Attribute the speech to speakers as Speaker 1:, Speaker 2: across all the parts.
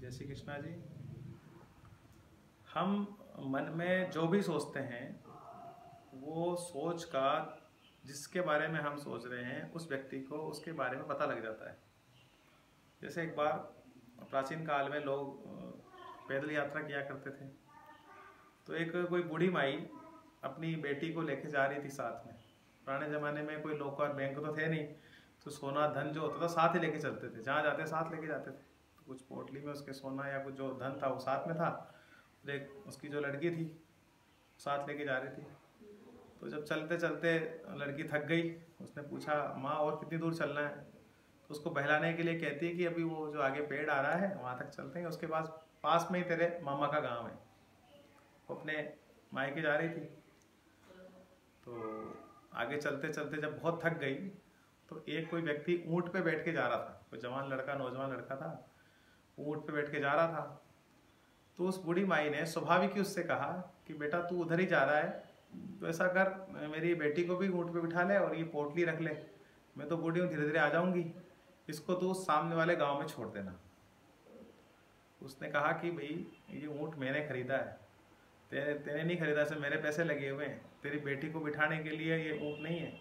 Speaker 1: जय श्री कृष्णा जी। हम मन में जो भी सोचते हैं, वो सोच का जिसके बारे में हम सोच रहे हैं, उस व्यक्ति को उसके बारे में पता लग जाता है। जैसे एक बार प्राचीन काल में लोग पैदल यात्रा किया करते थे। तो एक कोई बूढ़ी माई अपनी बेटी को लेके जा रही थी साथ में। पुराने ज़माने में कोई लोग और बैंक तो थे नहीं तो सोना, धन जो होता था, साथ ही लेके चलते थे। जहाँ जाते, साथ लेके जाते थे। कुछ पोटली में उसके सोना या कुछ जो धन था वो साथ में था। एक उसकी जो लड़की थी, साथ लेके जा रही थी। तो जब चलते चलते लड़की थक गई, उसने पूछा, माँ, और कितनी दूर चलना है? तो उसको बहलाने के लिए कहती है कि अभी वो जो आगे पेड़ आ रहा है, वहाँ तक चलते हैं। उसके पास पास में ही तेरे मामा का गाँव है। वो अपने मायके जा रही थी। तो आगे चलते चलते जब बहुत थक गई तो एक कोई व्यक्ति ऊँट पे बैठ के जा रहा था। कोई जवान लड़का, नौजवान लड़का था। ऊँट पे बैठ के जा रहा था। तो उस बूढ़ी माई ने स्वाभाविक ही उससे कहा कि, बेटा, तू उधर ही जा रहा है। तो ऐसा कर, मेरी बेटी को भी ऊँट पे बिठा ले और ये पोटली रख ले। मैं तो बूढ़ी हूँ धीरे धीरे आ जाऊँगी। इसको तो सामने वाले गाँव में छोड़ देना। उसने कहा कि, भाई, ये ऊँट मैंने खरीदा है। तेरे तेने नहीं खरीदा से मेरे पैसे लगे हुए हैं। तेरी बेटी को बिठाने के लिए ये ऊँट नहीं है।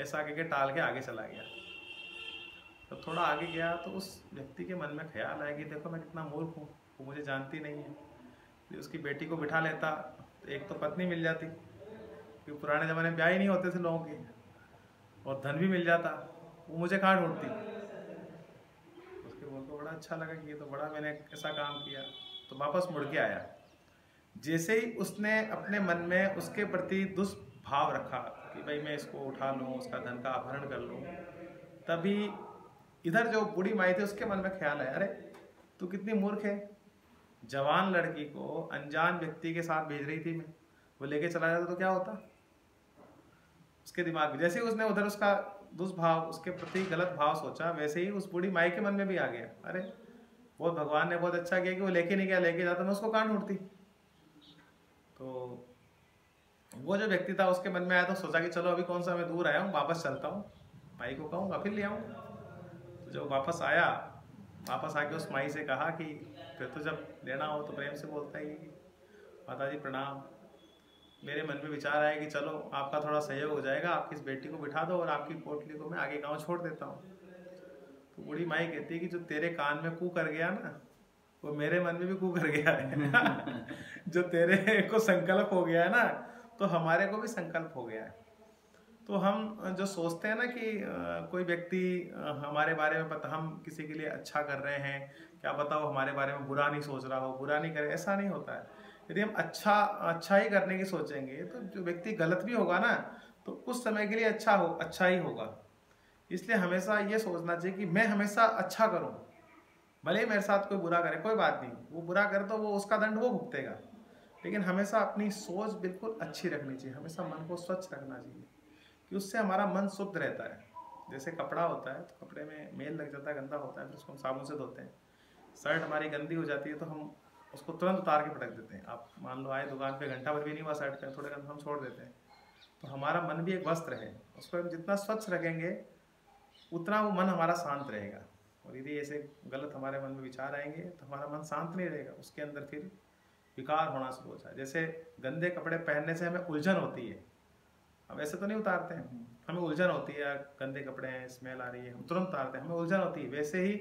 Speaker 1: ऐसा आगे के टाल के आगे चला गया। तो थोड़ा आगे गया तो उस व्यक्ति के मन में ख्याल आया कि देखो मैं कितना मूर्ख हूँ, वो मुझे जानती नहीं है। तो उसकी बेटी को बिठा लेता तो एक तो पत्नी मिल जाती, क्योंकि पुराने ज़माने में ब्याह ही नहीं होते थे लोगों के। और धन भी मिल जाता, वो मुझे कहाँ ढूंढती? उसके बोल को बड़ा अच्छा लगा कि ये तो बड़ा मैंने ऐसा काम किया तो वापस मुड़ के आया। जैसे ही उसने अपने मन में उसके प्रति दुष्भाव रखा कि भाई मैं इसको उठा लूँ, उसका धन का अपहरण कर लूँ, तभी इधर जो बूढ़ी माई थी, उसके मन में ख्याल है अरे, तू कितनी मूर्ख है। जवान लड़की को अनजान व्यक्ति के साथ भेज रही थी मैं। वो लेके चला जाता तो क्या होता? उसके दिमाग में, जैसे ही उसने उधर उसका दुष्भाव, उसके प्रति गलत भाव सोचा, वैसे ही उस बूढ़ी माई के मन में भी आ गया। अरे बहुत भगवान ने बहुत अच्छा किया कि वो लेके नहीं गया, लेके जाता, मैं उसको कहाँ ढूंढती? तो वो जो व्यक्ति था, उसके मन में आया तो सोचा कि चलो, अभी कौन सा मैं दूर आया हूँ, वापस चलता हूँ। माई को कहूँगा, फिर ले आऊँगा। जब वापस आया वापस आके उस माई से कहा कि फिर तो जब लेना हो तो प्रेम से बोलता ही माता जी प्रणाम। मेरे मन में विचार आया कि चलो आपका थोड़ा सहयोग हो जाएगा आपकी इस बेटी को बिठा दो और आपकी पोटली को मैं आगे गाँव छोड़ देता हूँ। तो बूढ़ी माई कहती है कि जो तेरे कान में कू कर गया ना वो मेरे मन में भी कू कर गया है। जो तेरे को संकल्प हो गया है ना तो हमारे को भी संकल्प हो गया है। तो हम जो सोचते हैं ना कि कोई व्यक्ति हमारे बारे में पता, हम किसी के लिए अच्छा कर रहे हैं, क्या बताओ हमारे बारे में बुरा नहीं सोच रहा हो, बुरा नहीं करे, ऐसा नहीं होता है। यदि हम अच्छा अच्छा ही करने की सोचेंगे तो जो व्यक्ति गलत भी होगा ना तो कुछ समय के लिए अच्छा हो अच्छा ही होगा। इसलिए हमेशा ये सोचना चाहिए कि मैं हमेशा अच्छा करूँ, भले ही मेरे साथ कोई बुरा करे, कोई बात नहीं, वो बुरा करे तो वो, उसका दंड वो भुगतेगा। लेकिन हमेशा अपनी सोच बिल्कुल अच्छी रखनी चाहिए, हमेशा मन को स्वच्छ रखना चाहिए। कि उससे हमारा मन शुद्ध रहता है। जैसे कपड़ा होता है तो कपड़े में मेल लग जाता है, गंदा होता है, फिर उसको हम साबुन से धोते हैं। शर्ट हमारी गंदी हो जाती है तो हम उसको तुरंत उतार के पटक देते हैं। आप मान लो आए दुकान पे, घंटा भर भी नहीं हुआ शर्ट पे थोड़े हम छोड़ देते हैं। तो हमारा मन भी एक वस्त्र है उसको हम जितना स्वच्छ रखेंगे, उतना वो मन हमारा शांत रहेगा। और यदि ऐसे गलत हमारे मन में विचार आएँगे तो हमारा मन शांत नहीं रहेगा, उसके अंदर फिर विकार होना शुरू हो जाए। जैसे गंदे कपड़े पहनने से हमें उलझन होती है हम ऐसे तो नहीं उतारते हैं। हमें उलझन होती है, गंदे कपड़े हैं स्मेल आ रही है, हम तुरंत उतारते हैं। हमें उलझन होती है। वैसे ही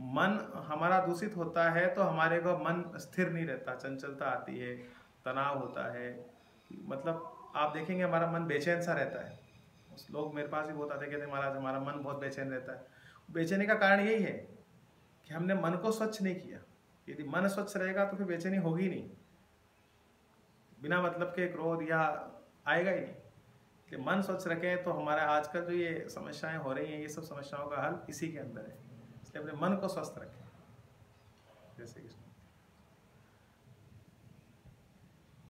Speaker 1: मन हमारा दूषित होता है तो हमारे को मन स्थिर नहीं रहता, चंचलता आती है, तनाव होता है। मतलब आप देखेंगे हमारा मन बेचैन सा रहता है। लोग मेरे पास ही बहुत आते कहते महाराज, हमारा मन बहुत बेचैन रहता है। बेचैनी का कारण यही है कि हमने मन को स्वच्छ नहीं किया। यदि मन स्वच्छ रहेगा तो फिर बेचैनी होगी नहीं। बिना मतलब के क्रोध या आएगा ही नहीं। कि मन स्वच्छ रखें तो हमारा आजकल जो ये समस्याएँ हो रही हैं, ये सब समस्याओं का हल इसी के अंदर है। इसलिए अपने मन को स्वस्थ रखें। जैसे कृष्ण।